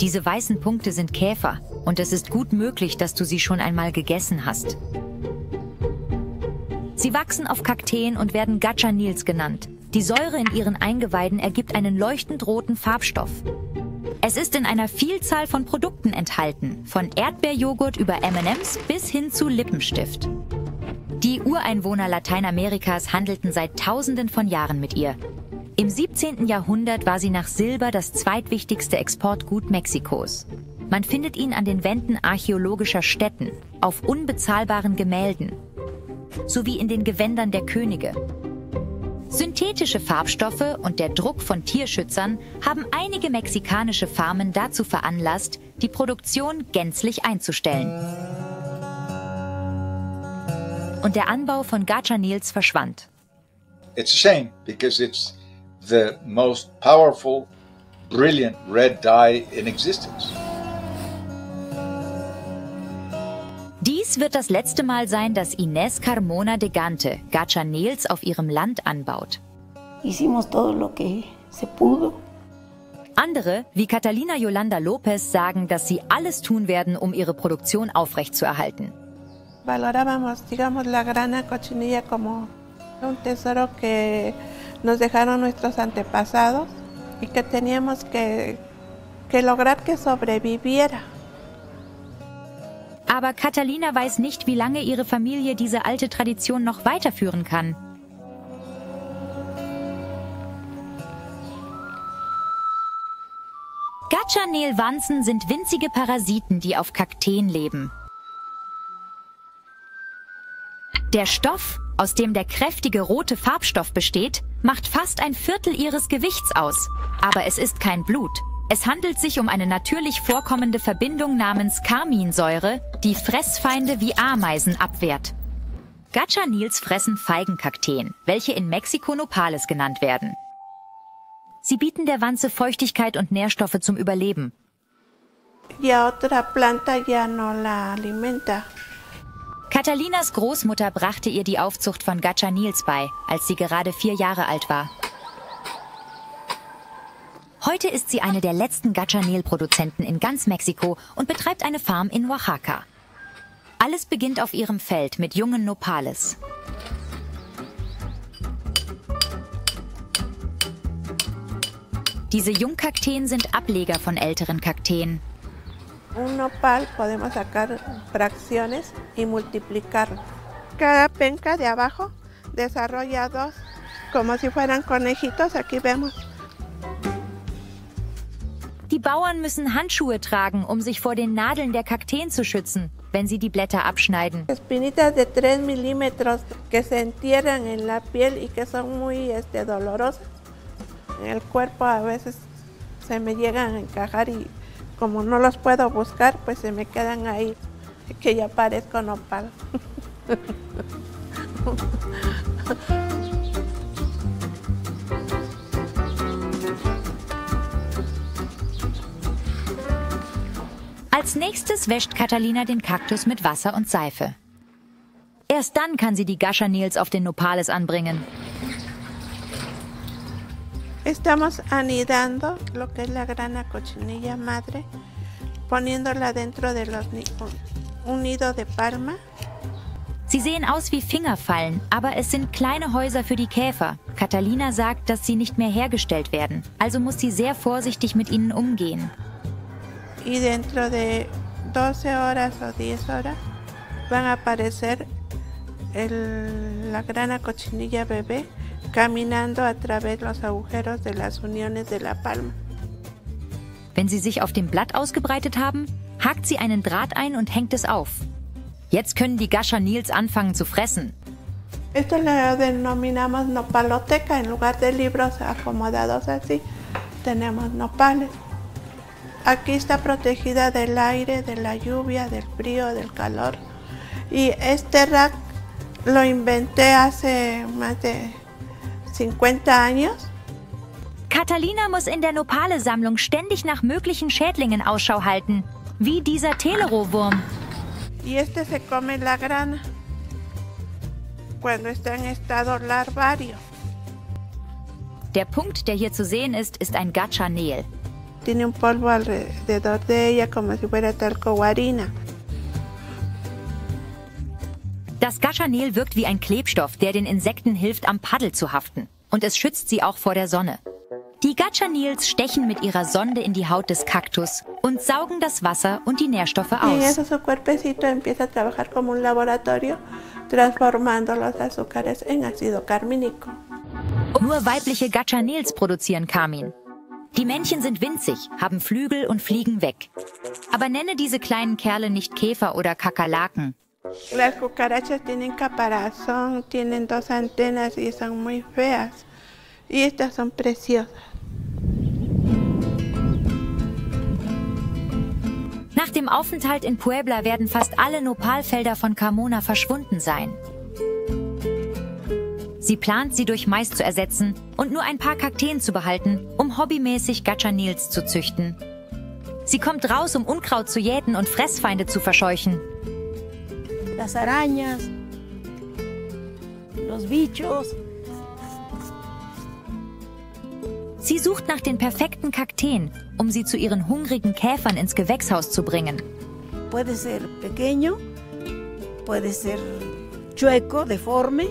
Diese weißen Punkte sind Käfer und es ist gut möglich, dass du sie schon einmal gegessen hast. Sie wachsen auf Kakteen und werden Gachanils genannt. Die Säure in ihren Eingeweiden ergibt einen leuchtend roten Farbstoff. Es ist in einer Vielzahl von Produkten enthalten, von Erdbeerjoghurt über M&Ms bis hin zu Lippenstift. Die Ureinwohner Lateinamerikas handelten seit Tausenden von Jahren mit ihr. Im 17. Jahrhundert war sie nach Silber das zweitwichtigste Exportgut Mexikos. Man findet ihn an den Wänden archäologischer Stätten, auf unbezahlbaren Gemälden, sowie in den Gewändern der Könige. Synthetische Farbstoffe und der Druck von Tierschützern haben einige mexikanische Farmen dazu veranlasst, die Produktion gänzlich einzustellen. Und der Anbau von Gachanils verschwand. It's a shame because it's the most powerful, brilliant red dye in existence. Dies wird das letzte Mal sein, dass Inés Carmona de Gante Gachanels auf ihrem Land anbaut. Hicimos todo lo que se pudo. Andere, wie Catalina Yolanda Lopez, sagen, dass sie alles tun werden, um ihre Produktion aufrechtzuerhalten. Valorábamos, digamos, la grana cochinilla como un tesoro que nos dejaron nuestros antepasados y que teníamos que, que lograr que sobreviviera. Aber Catalina weiß nicht, wie lange ihre Familie diese alte Tradition noch weiterführen kann. Gachanel-Wanzen sind winzige Parasiten, die auf Kakteen leben. Der Stoff, aus dem der kräftige rote Farbstoff besteht, macht fast ein Viertel ihres Gewichts aus. Aber es ist kein Blut. Es handelt sich um eine natürlich vorkommende Verbindung namens Carminsäure, die Fressfeinde wie Ameisen abwehrt. Gachanils fressen Feigenkakteen, welche in Mexiko Nopales genannt werden. Sie bieten der Wanze Feuchtigkeit und Nährstoffe zum Überleben. Y a otra planta ya no la alimenta. Catalinas Großmutter brachte ihr die Aufzucht von Gachanils bei, als sie gerade vier Jahre alt war. Heute ist sie eine der letzten Gachanel-Produzenten in ganz Mexiko und betreibt eine Farm in Oaxaca. Alles beginnt auf ihrem Feld mit jungen Nopales. Diese Jungkakteen sind Ableger von älteren Kakteen. Un nopal podemos sacar fracciones y multiplicarlo. Cada penca de abajo desarrolla dos, como si fueran conejitos, aquí vemos. Die Bauern müssen Handschuhe tragen, um sich vor den Nadeln der Kakteen zu schützen, wenn sie die Blätter abschneiden. Espinitas de 3 milímetros que se entierran en la piel y que son muy este, dolorosas. En el cuerpo a veces se me llegan a encajar y como no los puedo buscar, pues se me quedan ahí, que ya parezco nopal. Als nächstes wäscht Catalina den Kaktus mit Wasser und Seife. Erst dann kann sie die Gachanils auf den Nopales anbringen. Estamos anidando lo que es la grana cochinilla madre, poniéndola dentro de los un nido de palma. Sie sehen aus wie Fingerfallen, aber es sind kleine Häuser für die Käfer. Catalina sagt, dass sie nicht mehr hergestellt werden, also muss sie sehr vorsichtig mit ihnen umgehen. y dentro de 12 horas o 10 horas van a aparecer el- la grana cochinilla bebé caminando a través los agujeros de las uniones de la palma. Wenn sie sich auf dem Blatt ausgebreitet haben, hakt sie einen Draht ein und hängt es auf. Jetzt können die Gachanils anfangen zu fressen. Esto lo denominamos nopaloteca, en lugar de libros acomodados así, tenemos nopales. Aquí está protegida del aire, de la lluvia, del frío, del calor. Y este rack lo inventé hace más de 50 años. Catalina muss in der Nopale-Sammlung ständig nach möglichen Schädlingen Ausschau halten, wie dieser Telero-Wurm. Y este se come la grana cuando está en estado larvario. Der Punkt, der hier zu sehen ist, ist ein Gachanel. tiene un polvo alrededor de ella como si fuera talco o harina. Das Gachanel wirkt wie ein Klebstoff, der den Insekten hilft, am Paddel zu haften. Und es schützt sie auch vor der Sonne. Die Gachanils stechen mit ihrer Sonde in die Haut des Kaktus und saugen das Wasser und die Nährstoffe aus. Nur weibliche Gachanils produzieren Karmin. Die Männchen sind winzig, haben Flügel und fliegen weg. Aber nenne diese kleinen Kerle nicht Käfer oder Kakerlaken. Las cucarachas tienen caparazón, tienen dos antenas y son muy feas. Y estas son preciosas. Nach dem Aufenthalt in Puebla werden fast alle Nopalfelder von Carmona verschwunden sein. Sie plant, sie durch Mais zu ersetzen und nur ein paar Kakteen zu behalten, um hobbymäßig Gachanils zu züchten. Sie kommt raus, um Unkraut zu jäten und Fressfeinde zu verscheuchen. Las arañas, los bichos. Sie sucht nach den perfekten Kakteen, um sie zu ihren hungrigen Käfern ins Gewächshaus zu bringen. Puede ser pequeño, puede ser chueco, deforme,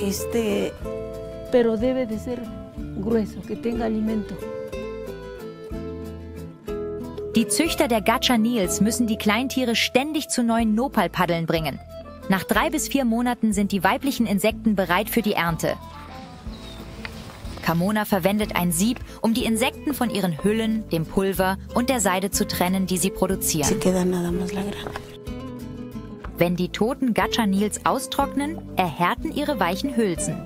este, pero debe de ser grueso, que tenga alimento. Die Züchter der Gachanils müssen die Kleintiere ständig zu neuen Nopalpaddeln bringen. Nach drei bis vier Monaten sind die weiblichen Insekten bereit für die Ernte. Carmona verwendet ein Sieb, um die Insekten von ihren Hüllen, dem Pulver und der Seide zu trennen, die sie produzieren. Wenn die toten Gachanils austrocknen, erhärten ihre weichen Hülsen.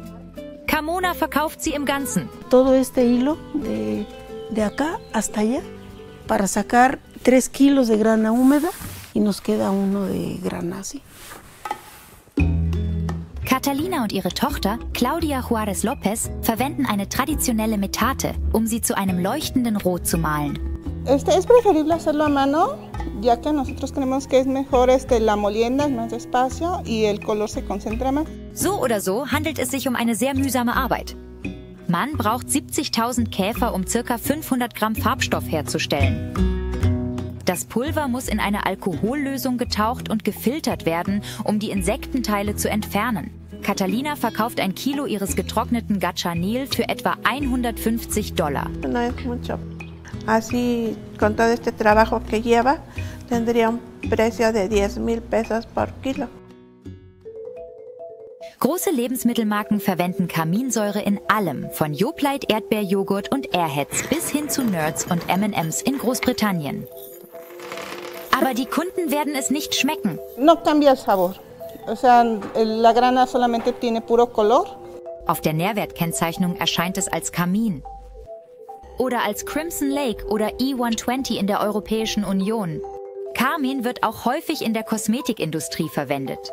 Carmona verkauft sie im Ganzen. Todo este hilo de, de acá hasta allá para sacar 3 kilos de grana húmeda y nos queda uno de grana así. Catalina und ihre Tochter, Claudia Juarez Lopez, verwenden eine traditionelle Metate, um sie zu einem leuchtenden Rot zu malen. Este, es preferible hacerlo a mano, ya que nosotros creemos que es mejor este, la molienda, es más despacio y el color se concentra más. So oder so handelt es sich um eine sehr mühsame Arbeit. Man braucht 70.000 Käfer, um circa 500 Gramm Farbstoff herzustellen. Das Pulver muss in eine Alkohollösung getaucht und gefiltert werden, um die Insektenteile zu entfernen. Catalina verkauft ein Kilo ihres getrockneten Gachanil für etwa 150 Dollar. No. Así, con todo este trabajo que lleva, tendría un precio de 10 mil pesos por kilo. Große Lebensmittelmarken verwenden Kaminsäure in allem, von Yoplait Erdbeerjoghurt und Airheads bis hin zu Nerds und M&M's in Großbritannien. Aber die Kunden werden es nicht schmecken. No cambia el sabor, o sea, la grana solamente tiene puro color. Auf der Nährwertkennzeichnung erscheint es als Kamin. Oder als Crimson Lake oder E120 in der Europäischen Union. Karmin wird auch häufig in der Kosmetikindustrie verwendet.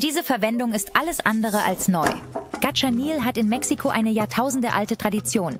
Und diese Verwendung ist alles andere als neu. Gachanil hat in Mexiko eine jahrtausendealte Tradition.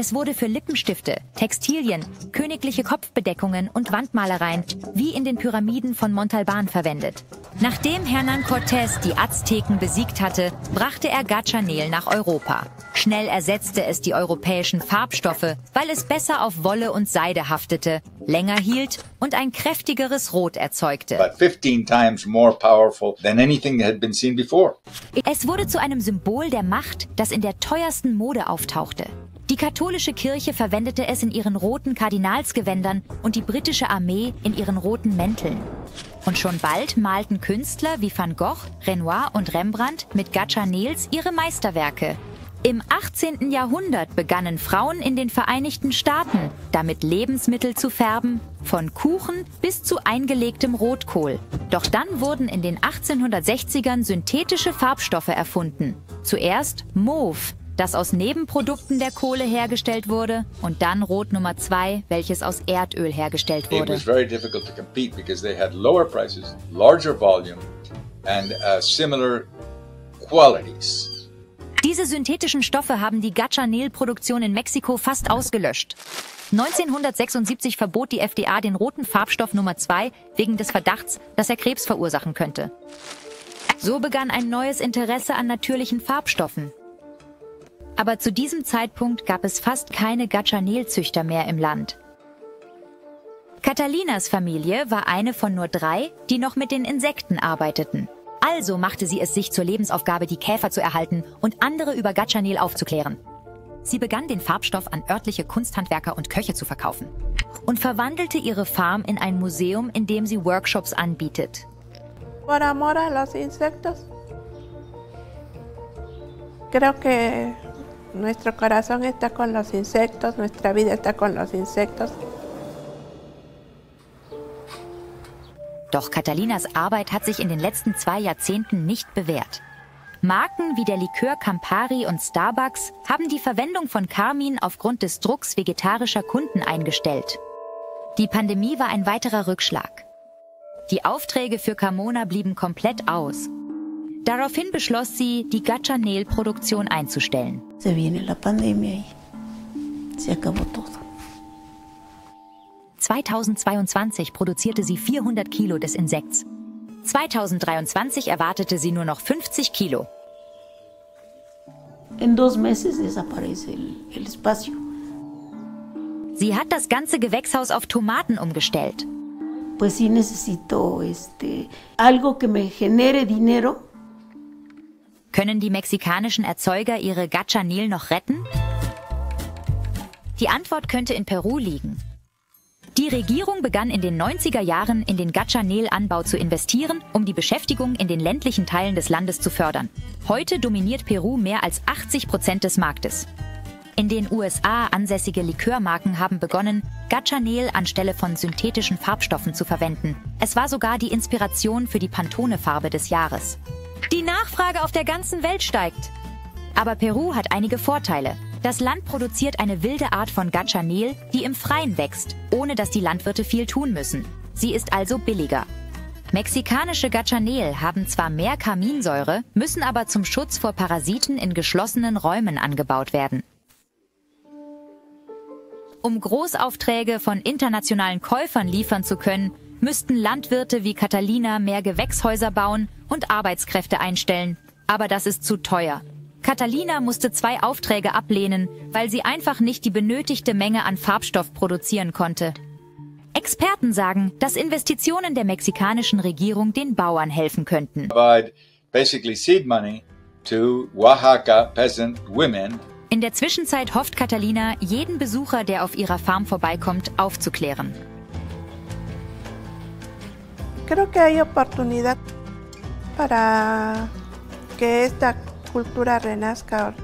Es wurde für Lippenstifte, Textilien, königliche Kopfbedeckungen und Wandmalereien wie in den Pyramiden von Montalban verwendet. Nachdem Hernán Cortés die Azteken besiegt hatte, brachte er Gachanel nach Europa. Schnell ersetzte es die europäischen Farbstoffe, weil es besser auf Wolle und Seide haftete, länger hielt und ein kräftigeres Rot erzeugte. About 15 times more powerful than anything that had been seen before. Es wurde zu einem Symbol der Macht, das in der teuersten Mode auftauchte. Die katholische Kirche verwendete es in ihren roten Kardinalsgewändern und die britische Armee in ihren roten Mänteln. Und schon bald malten Künstler wie Van Gogh, Renoir und Rembrandt mit Gachanels ihre Meisterwerke. Im 18. Jahrhundert begannen Frauen in den Vereinigten Staaten, damit Lebensmittel zu färben, von Kuchen bis zu eingelegtem Rotkohl. Doch dann wurden in den 1860ern synthetische Farbstoffe erfunden. Zuerst Mauve, das aus Nebenprodukten der Kohle hergestellt wurde, und dann Rot Nummer 2, welches aus Erdöl hergestellt It wurde. was very difficult to compete because they had lower prices, larger volume, and uh, similar qualities. Diese synthetischen Stoffe haben die Gachanel-Produktion in Mexiko fast ausgelöscht. 1976 verbot die FDA den roten Farbstoff Nummer 2 wegen des Verdachts, dass er Krebs verursachen könnte. So begann ein neues Interesse an natürlichen Farbstoffen. Aber zu diesem Zeitpunkt gab es fast keine Gachanel-Züchter mehr im Land. Catalinas Familie war eine von nur drei, die noch mit den Insekten arbeiteten. Also machte sie es sich zur Lebensaufgabe, die Käfer zu erhalten und andere über Gachanel aufzuklären. Sie begann den Farbstoff an örtliche Kunsthandwerker und Köche zu verkaufen und verwandelte ihre Farm in ein Museum, in dem sie Workshops anbietet. Por amor a los insectos. Creo que nuestro corazón está con los insectos, nuestra vida está con los insectos. Doch Catalinas Arbeit hat sich in den letzten zwei Jahrzehnten nicht bewährt. Marken wie der Likör Campari und Starbucks haben die Verwendung von Carmin aufgrund des Drucks vegetarischer Kunden eingestellt. Die Pandemie war ein weiterer Rückschlag. Die Aufträge für Carmona blieben komplett aus. Daraufhin beschloss sie, die Gachanel-Produktion einzustellen. Se viene la pandemia y se acabó todo. 2022 produzierte sie 400 Kilo des Insekts. 2023 erwartete sie nur noch 50 Kilo. En dos meses desaparece el, el espacio. Sie hat das ganze Gewächshaus auf Tomaten umgestellt. Pues sí necesito este, algo que me genere dinero Können die mexikanischen Erzeuger ihre Gachanil noch retten? Die Antwort könnte in Peru liegen. Die Regierung begann in den 90er Jahren in den Gachanel-Anbau zu investieren, um die Beschäftigung in den ländlichen Teilen des Landes zu fördern. Heute dominiert Peru mehr als 80 Prozent des Marktes. In den USA ansässige Likörmarken haben begonnen, Gachanel anstelle von synthetischen Farbstoffen zu verwenden. Es war sogar die Inspiration für die Pantone-Farbe des Jahres. Die Nachfrage auf der ganzen Welt steigt. Aber Peru hat einige Vorteile. Das Land produziert eine wilde Art von Gachanel, die im Freien wächst, ohne dass die Landwirte viel tun müssen. Sie ist also billiger. Mexikanische Gachanel haben zwar mehr Kaminsäure, müssen aber zum Schutz vor Parasiten in geschlossenen Räumen angebaut werden. Um Großaufträge von internationalen Käufern liefern zu können, müssten Landwirte wie Catalina mehr Gewächshäuser bauen und Arbeitskräfte einstellen. Aber das ist zu teuer. Catalina musste zwei Aufträge ablehnen, weil sie einfach nicht die benötigte Menge an Farbstoff produzieren konnte. Experten sagen, dass Investitionen der mexikanischen Regierung den Bauern helfen könnten. In der Zwischenzeit hofft Catalina, jeden Besucher, der auf ihrer Farm vorbeikommt, aufzuklären. Creo que hay oportunidad para que esta cultura renazca.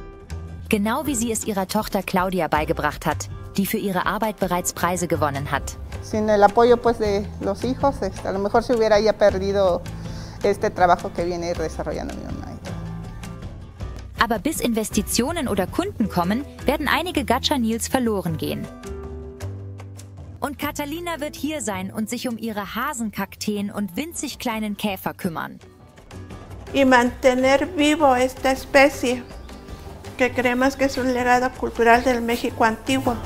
Genau wie sie es ihrer Tochter Claudia beigebracht hat, die für ihre Arbeit bereits Preise gewonnen hat. Sin el apoyo pues de los hijos, a lo mejor se hubiera ya perdido este trabajo que viene desarrollando mi mamá. Aber bis Investitionen oder Kunden kommen, werden einige Gachanils verloren gehen. Und Catalina wird hier sein und sich um ihre Hasenkakteen und winzig kleinen Käfer kümmern. y mantener vivo esta especie que creemos que es un legado cultural del México antiguo.